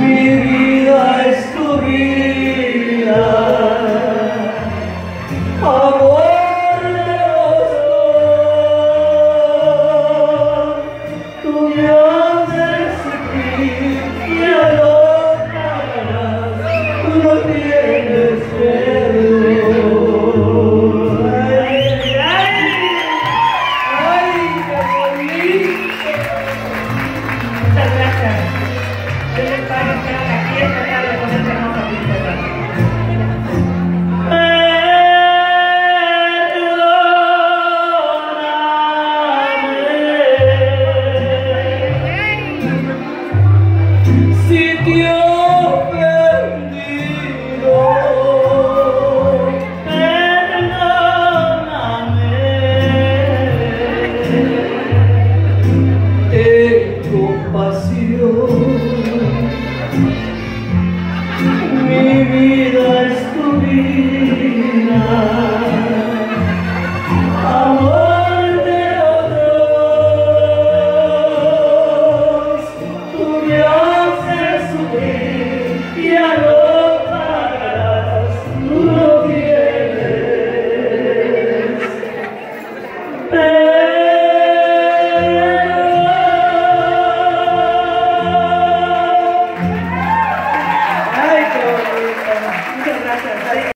Mi vida es tu vida, amor sitio.